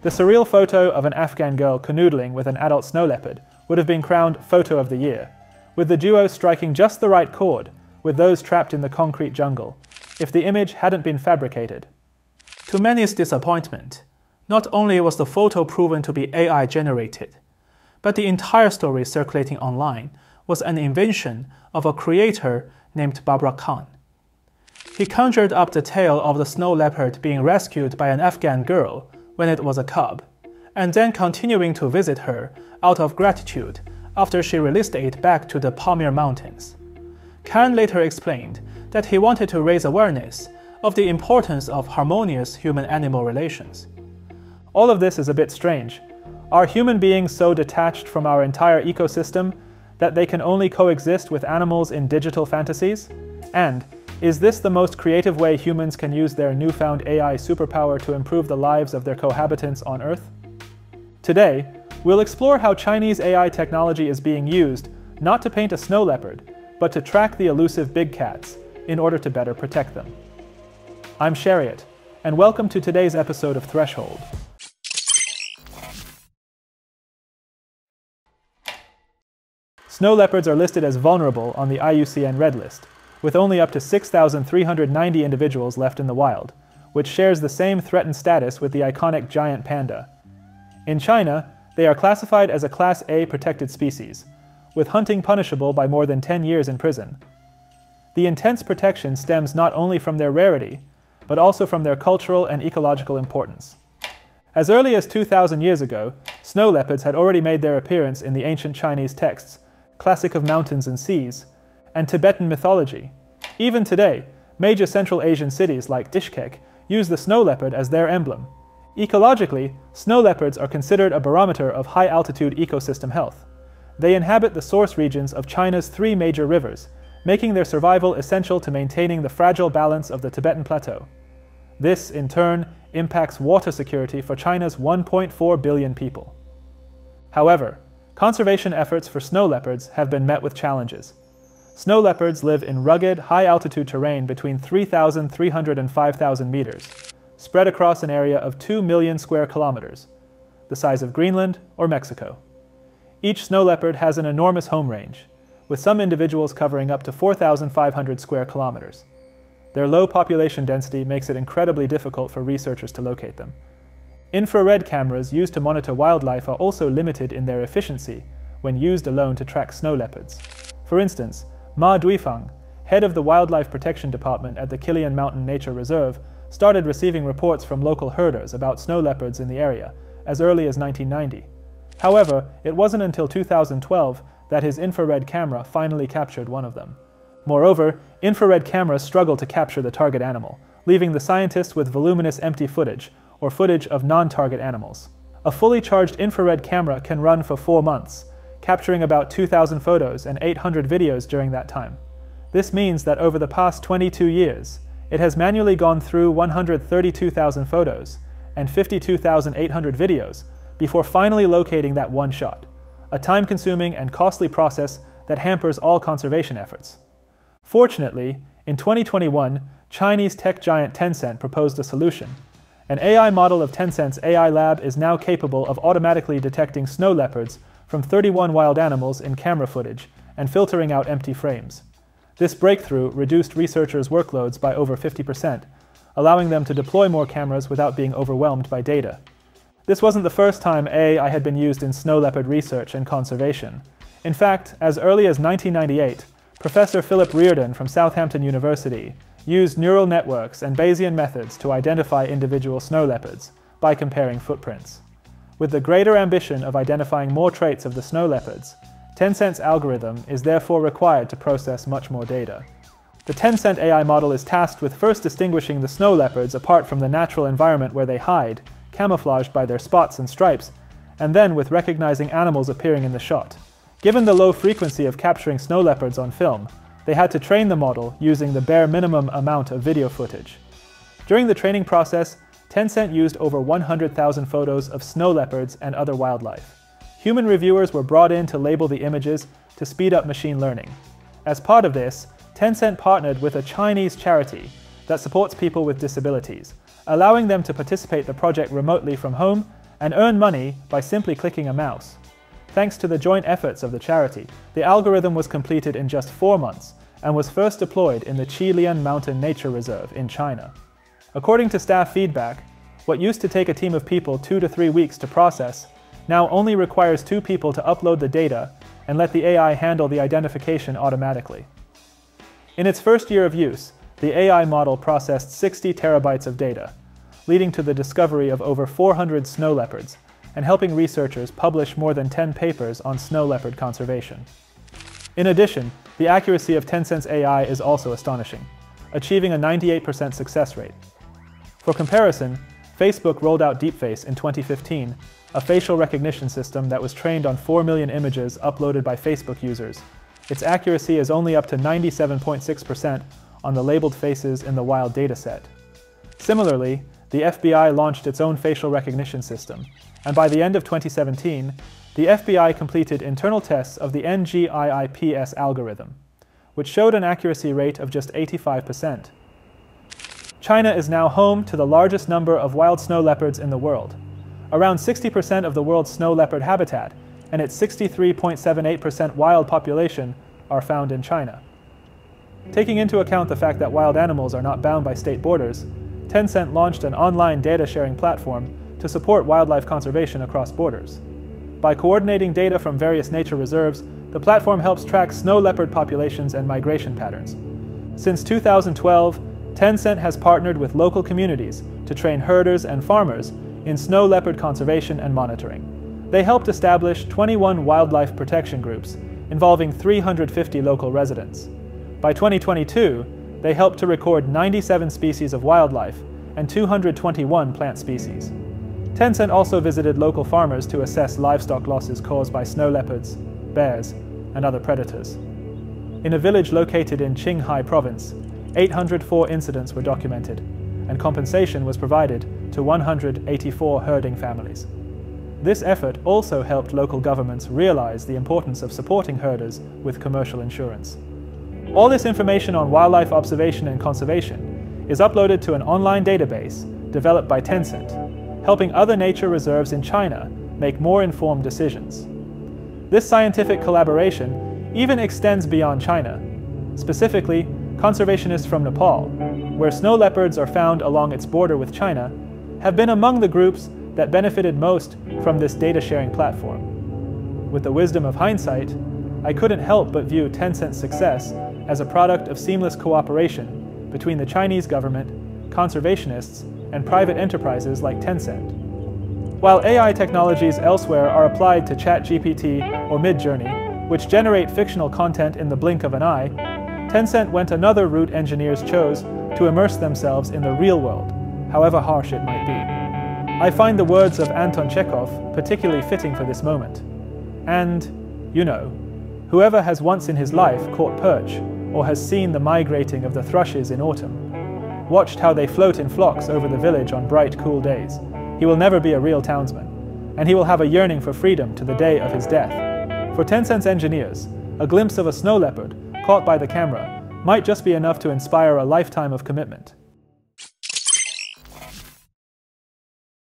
The surreal photo of an Afghan girl canoodling with an adult snow leopard would have been crowned Photo of the Year, with the duo striking just the right chord with those trapped in the concrete jungle, if the image hadn't been fabricated. To many's disappointment, not only was the photo proven to be AI generated, but the entire story circulating online was an invention of a creator named Barbara Khan. He conjured up the tale of the snow leopard being rescued by an Afghan girl when it was a cub, and then continuing to visit her out of gratitude after she released it back to the Pamir Mountains. Khan later explained that he wanted to raise awareness of the importance of harmonious human animal relations. All of this is a bit strange. Are human beings so detached from our entire ecosystem that they can only coexist with animals in digital fantasies? And is this the most creative way humans can use their newfound AI superpower to improve the lives of their cohabitants on Earth? Today, we'll explore how Chinese AI technology is being used not to paint a snow leopard, but to track the elusive big cats in order to better protect them. I'm Shariat, and welcome to today's episode of Threshold. Snow leopards are listed as vulnerable on the IUCN Red List, with only up to 6,390 individuals left in the wild, which shares the same threatened status with the iconic giant panda. In China, they are classified as a Class A protected species, with hunting punishable by more than 10 years in prison. The intense protection stems not only from their rarity, but also from their cultural and ecological importance. As early as 2,000 years ago, snow leopards had already made their appearance in the ancient Chinese texts, Classic of Mountains and Seas, and Tibetan mythology. Even today, major Central Asian cities like Bishkek use the snow leopard as their emblem. Ecologically, snow leopards are considered a barometer of high altitude ecosystem health. They inhabit the source regions of China's three major rivers, making their survival essential to maintaining the fragile balance of the Tibetan Plateau. This, in turn, impacts water security for China's 1.4 billion people. However, conservation efforts for snow leopards have been met with challenges. Snow leopards live in rugged, high-altitude terrain between 3,300 and 5,000 meters, spread across an area of 2 million square kilometers, the size of Greenland or Mexico. Each snow leopard has an enormous home range, with some individuals covering up to 4,500 square kilometers. Their low population density makes it incredibly difficult for researchers to locate them. Infrared cameras used to monitor wildlife are also limited in their efficiency when used alone to track snow leopards. For instance, Ma Duifang, head of the Wildlife Protection Department at the Qilian Mountain Nature Reserve, started receiving reports from local herders about snow leopards in the area as early as 1990. However, it wasn't until 2012 that his infrared camera finally captured one of them. Moreover, infrared cameras struggle to capture the target animal, leaving the scientists with voluminous empty footage, or footage of non-target animals. A fully charged infrared camera can run for four months, capturing about 2,000 photos and 800 videos during that time. This means that over the past 22 years, it has manually gone through 132,000 photos and 52,800 videos before finally locating that one shot, a time-consuming and costly process that hampers all conservation efforts. Fortunately, in 2021, Chinese tech giant Tencent proposed a solution. An AI model of Tencent's AI lab is now capable of automatically detecting snow leopards from 31 wild animals in camera footage and filtering out empty frames. This breakthrough reduced researchers' workloads by over 50%, allowing them to deploy more cameras without being overwhelmed by data. This wasn't the first time AI had been used in snow leopard research and conservation. In fact, as early as 1998, Professor Philip Riordan from Southampton University used neural networks and Bayesian methods to identify individual snow leopards by comparing footprints. With the greater ambition of identifying more traits of the snow leopards, Tencent's algorithm is therefore required to process much more data. The Tencent AI model is tasked with first distinguishing the snow leopards apart from the natural environment where they hide, camouflaged by their spots and stripes, and then with recognizing animals appearing in the shot. Given the low frequency of capturing snow leopards on film, they had to train the model using the bare minimum amount of video footage. During the training process, Tencent used over 100,000 photos of snow leopards and other wildlife. Human reviewers were brought in to label the images to speed up machine learning. As part of this, Tencent partnered with a Chinese charity that supports people with disabilities, allowing them to participate the project remotely from home and earn money by simply clicking a mouse. Thanks to the joint efforts of the charity, the algorithm was completed in just four months and was first deployed in the Qilian Mountain Nature Reserve in China. According to staff feedback, what used to take a team of people two to three weeks to process now only requires two people to upload the data and let the AI handle the identification automatically. In its first year of use, the AI model processed 60 terabytes of data, leading to the discovery of over 400 snow leopards and helping researchers publish more than 10 papers on snow leopard conservation. In addition, the accuracy of Tencent's AI is also astonishing, achieving a 98% success rate. For comparison, Facebook rolled out DeepFace in 2015, a facial recognition system that was trained on 4 million images uploaded by Facebook users. Its accuracy is only up to 97.6% on the labeled faces in the wild dataset. Similarly, the FBI launched its own facial recognition system, and by the end of 2017, the FBI completed internal tests of the NGIIPS algorithm, which showed an accuracy rate of just 85%. China is now home to the largest number of wild snow leopards in the world, around 60% of the world's snow leopard habitat, and its 63.78% wild population are found in China. Taking into account the fact that wild animals are not bound by state borders, Tencent launched an online data sharing platform to support wildlife conservation across borders. By coordinating data from various nature reserves, the platform helps track snow leopard populations and migration patterns. Since 2012, Tencent has partnered with local communities to train herders and farmers in snow leopard conservation and monitoring. They helped establish 21 wildlife protection groups involving 350 local residents. By 2022, they helped to record 97 species of wildlife and 221 plant species. Tencent also visited local farmers to assess livestock losses caused by snow leopards, bears, and other predators. In a village located in Qinghai province, 804 incidents were documented, and compensation was provided to 184 herding families. This effort also helped local governments realize the importance of supporting herders with commercial insurance. All this information on wildlife observation and conservation is uploaded to an online database developed by Tencent, helping other nature reserves in China make more informed decisions. This scientific collaboration even extends beyond China. Specifically, conservationists from Nepal, where snow leopards are found along its border with China, have been among the groups that benefited most from this data sharing platform. With the wisdom of hindsight, I couldn't help but view Tencent's success as a product of seamless cooperation between the Chinese government, conservationists, and private enterprises like Tencent. While AI technologies elsewhere are applied to ChatGPT or Midjourney, which generate fictional content in the blink of an eye, Tencent went another route engineers chose to immerse themselves in the real world, however harsh it might be. I find the words of Anton Chekhov particularly fitting for this moment. And, you know, whoever has once in his life caught perch or has seen the migrating of the thrushes in autumn, watched how they float in flocks over the village on bright, cool days, he will never be a real townsman, and he will have a yearning for freedom to the day of his death. For Tencent's engineers, a glimpse of a snow leopard caught by the camera might just be enough to inspire a lifetime of commitment.